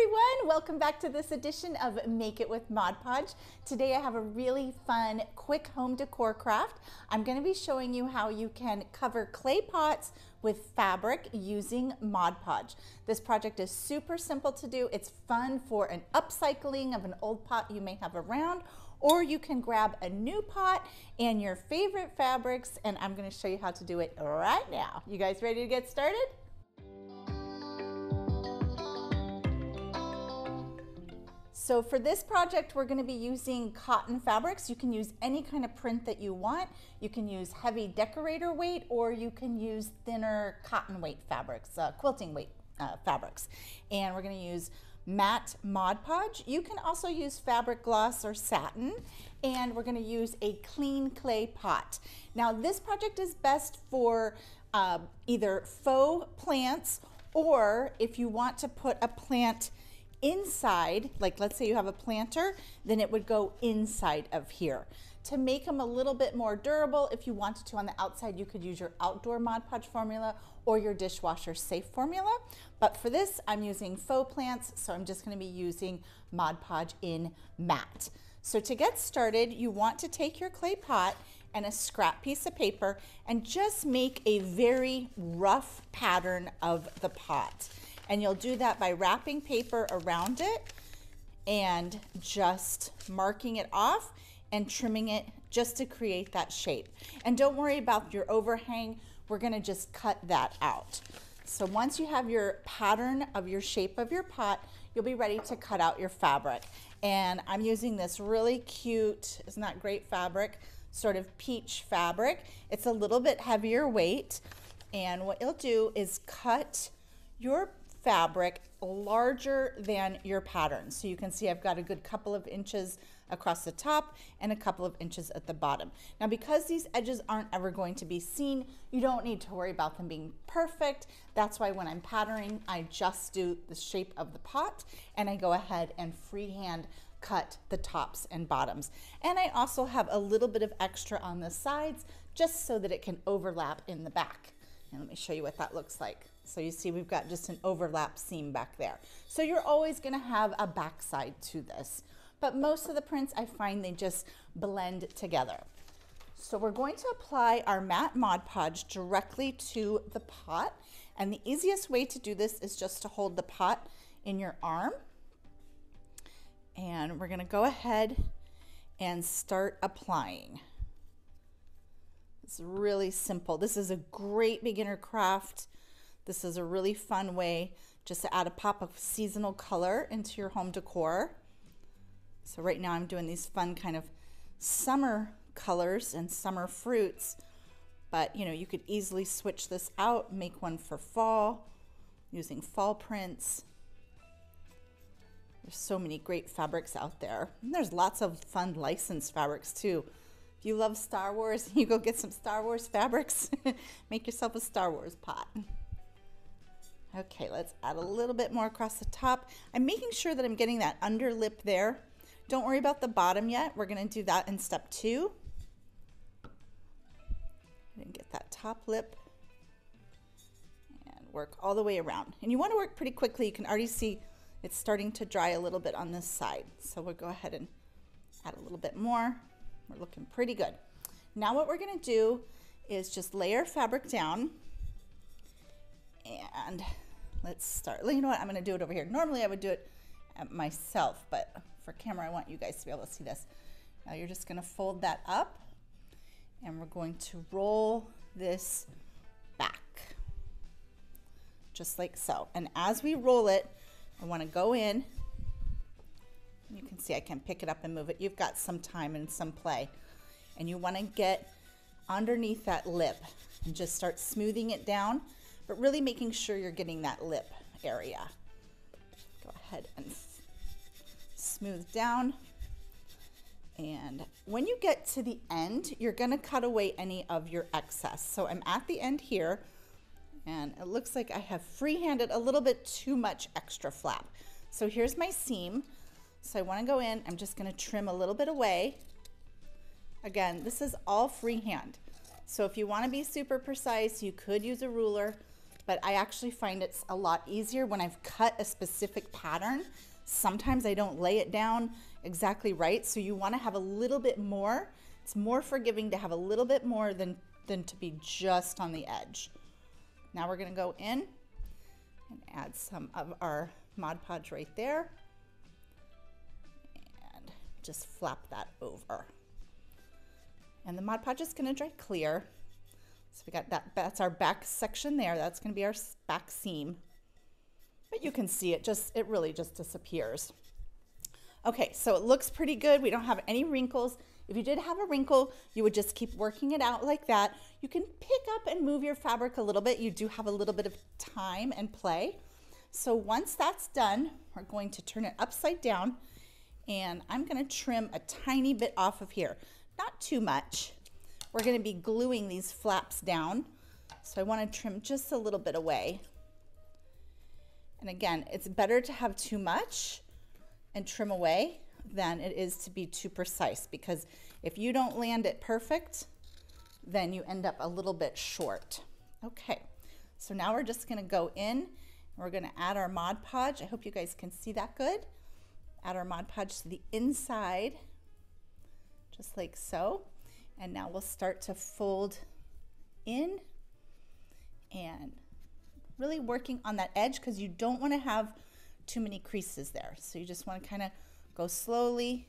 everyone, welcome back to this edition of Make It with Mod Podge. Today I have a really fun, quick home decor craft. I'm going to be showing you how you can cover clay pots with fabric using Mod Podge. This project is super simple to do. It's fun for an upcycling of an old pot you may have around or you can grab a new pot and your favorite fabrics and I'm going to show you how to do it right now. You guys ready to get started? So for this project, we're gonna be using cotton fabrics. You can use any kind of print that you want. You can use heavy decorator weight or you can use thinner cotton weight fabrics, uh, quilting weight uh, fabrics. And we're gonna use matte Mod Podge. You can also use fabric gloss or satin. And we're gonna use a clean clay pot. Now this project is best for uh, either faux plants or if you want to put a plant inside, like let's say you have a planter, then it would go inside of here. To make them a little bit more durable, if you wanted to on the outside, you could use your outdoor Mod Podge formula or your dishwasher safe formula. But for this, I'm using faux plants, so I'm just gonna be using Mod Podge in matte. So to get started, you want to take your clay pot and a scrap piece of paper and just make a very rough pattern of the pot. And you'll do that by wrapping paper around it and just marking it off and trimming it just to create that shape. And don't worry about your overhang. We're gonna just cut that out. So once you have your pattern of your shape of your pot, you'll be ready to cut out your fabric. And I'm using this really cute, isn't that great fabric, sort of peach fabric. It's a little bit heavier weight. And what you'll do is cut your fabric larger than your pattern. So you can see I've got a good couple of inches across the top and a couple of inches at the bottom. Now because these edges aren't ever going to be seen, you don't need to worry about them being perfect. That's why when I'm patterning, I just do the shape of the pot and I go ahead and freehand cut the tops and bottoms. And I also have a little bit of extra on the sides just so that it can overlap in the back. And let me show you what that looks like. So you see we've got just an overlap seam back there. So you're always gonna have a backside to this. But most of the prints I find they just blend together. So we're going to apply our matte Mod Podge directly to the pot. And the easiest way to do this is just to hold the pot in your arm. And we're gonna go ahead and start applying. It's really simple. This is a great beginner craft. This is a really fun way just to add a pop of seasonal color into your home decor. So right now I'm doing these fun kind of summer colors and summer fruits, but you know, you could easily switch this out, make one for fall using fall prints. There's so many great fabrics out there. And there's lots of fun licensed fabrics too. If you love Star Wars, you go get some Star Wars fabrics, make yourself a Star Wars pot. Okay, let's add a little bit more across the top. I'm making sure that I'm getting that under lip there. Don't worry about the bottom yet. We're gonna do that in step two. And get that top lip and work all the way around. And you wanna work pretty quickly. You can already see it's starting to dry a little bit on this side. So we'll go ahead and add a little bit more. We're looking pretty good. Now what we're gonna do is just layer fabric down and let's start. You know what? I'm going to do it over here. Normally I would do it myself, but for camera, I want you guys to be able to see this. Now you're just going to fold that up and we're going to roll this back just like so. And as we roll it, I want to go in. You can see I can pick it up and move it. You've got some time and some play. And you want to get underneath that lip and just start smoothing it down but really making sure you're getting that lip area. Go ahead and smooth down. And when you get to the end, you're gonna cut away any of your excess. So I'm at the end here, and it looks like I have freehanded a little bit too much extra flap. So here's my seam. So I wanna go in, I'm just gonna trim a little bit away. Again, this is all freehand. So if you wanna be super precise, you could use a ruler, but I actually find it's a lot easier when I've cut a specific pattern. Sometimes I don't lay it down exactly right, so you wanna have a little bit more. It's more forgiving to have a little bit more than, than to be just on the edge. Now we're gonna go in and add some of our Mod Podge right there and just flap that over. And the Mod Podge is gonna dry clear. So we got that, that's our back section there. That's gonna be our back seam. But you can see it just, it really just disappears. Okay, so it looks pretty good. We don't have any wrinkles. If you did have a wrinkle, you would just keep working it out like that. You can pick up and move your fabric a little bit. You do have a little bit of time and play. So once that's done, we're going to turn it upside down and I'm gonna trim a tiny bit off of here. Not too much. We're gonna be gluing these flaps down. So I wanna trim just a little bit away. And again, it's better to have too much and trim away than it is to be too precise because if you don't land it perfect, then you end up a little bit short. Okay, so now we're just gonna go in we're gonna add our Mod Podge. I hope you guys can see that good. Add our Mod Podge to the inside, just like so. And now we'll start to fold in and really working on that edge because you don't want to have too many creases there. So you just want to kind of go slowly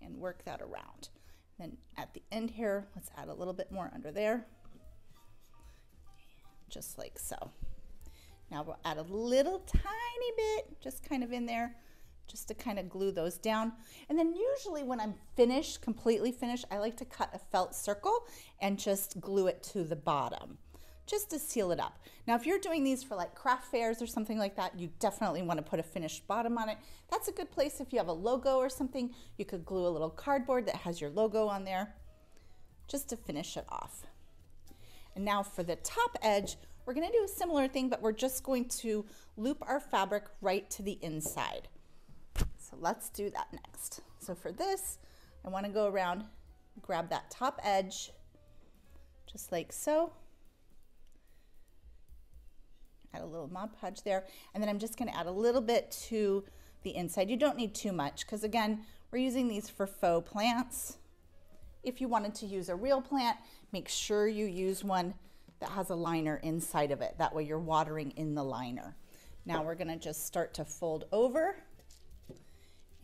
and work that around. Then at the end here, let's add a little bit more under there, just like so. Now we'll add a little tiny bit, just kind of in there, just to kind of glue those down. And then usually when I'm finished, completely finished, I like to cut a felt circle and just glue it to the bottom just to seal it up. Now, if you're doing these for like craft fairs or something like that, you definitely want to put a finished bottom on it. That's a good place if you have a logo or something. You could glue a little cardboard that has your logo on there just to finish it off. And now for the top edge, we're gonna do a similar thing, but we're just going to loop our fabric right to the inside. So let's do that next. So for this, I wanna go around, grab that top edge, just like so. Add a little Mod Podge there. And then I'm just gonna add a little bit to the inside. You don't need too much, because again, we're using these for faux plants. If you wanted to use a real plant, make sure you use one that has a liner inside of it. That way you're watering in the liner. Now we're gonna just start to fold over.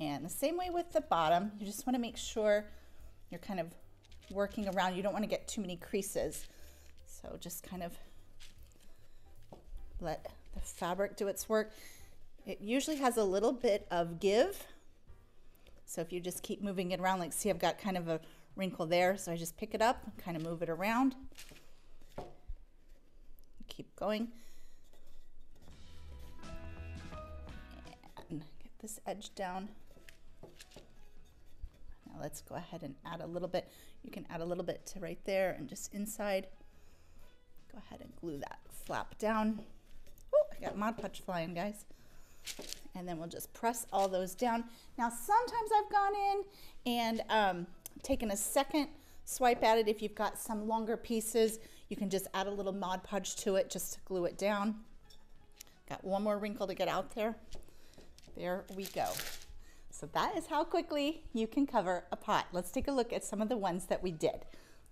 And the same way with the bottom, you just wanna make sure you're kind of working around. You don't wanna get too many creases. So just kind of let the fabric do its work. It usually has a little bit of give. So if you just keep moving it around, like see I've got kind of a wrinkle there. So I just pick it up, kind of move it around keep going. And get this edge down. Let's go ahead and add a little bit. You can add a little bit to right there and just inside. Go ahead and glue that flap down. Oh, I got Mod Podge flying, guys. And then we'll just press all those down. Now, sometimes I've gone in and um, taken a second swipe at it if you've got some longer pieces you can just add a little Mod Podge to it just to glue it down. Got one more wrinkle to get out there. There we go. So that is how quickly you can cover a pot. Let's take a look at some of the ones that we did.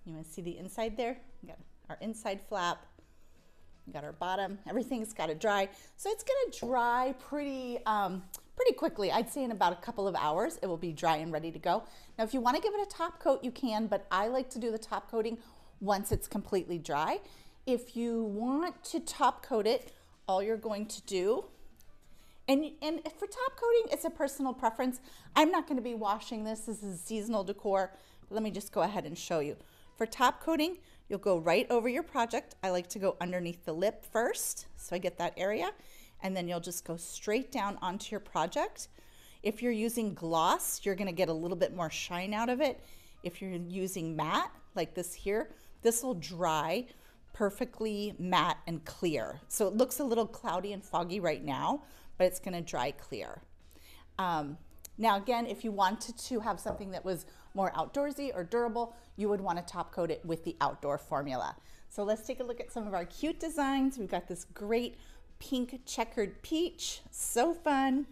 You want to see the inside there? We got our inside flap. We got our bottom. Everything's got to dry. So it's going to dry pretty, um, pretty quickly. I'd say in about a couple of hours, it will be dry and ready to go. Now, if you want to give it a top coat, you can, but I like to do the top coating once it's completely dry. If you want to top coat it, all you're going to do, and, and for top coating, it's a personal preference. I'm not gonna be washing this, this is seasonal decor. Let me just go ahead and show you. For top coating, you'll go right over your project. I like to go underneath the lip first, so I get that area, and then you'll just go straight down onto your project. If you're using gloss, you're gonna get a little bit more shine out of it. If you're using matte, like this here, this will dry perfectly matte and clear. So it looks a little cloudy and foggy right now, but it's gonna dry clear. Um, now again, if you wanted to have something that was more outdoorsy or durable, you would wanna top coat it with the outdoor formula. So let's take a look at some of our cute designs. We've got this great pink checkered peach, so fun.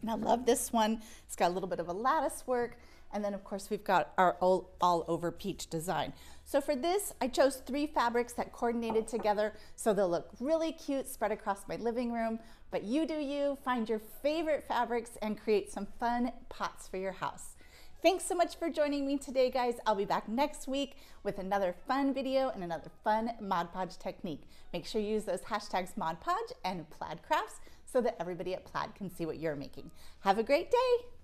And I love this one. It's got a little bit of a lattice work. And then of course we've got our all, all over peach design. So for this, I chose three fabrics that coordinated together so they'll look really cute spread across my living room. But you do you, find your favorite fabrics and create some fun pots for your house. Thanks so much for joining me today, guys. I'll be back next week with another fun video and another fun Mod Podge technique. Make sure you use those hashtags Mod Podge and Plaid Crafts so that everybody at Plaid can see what you're making. Have a great day.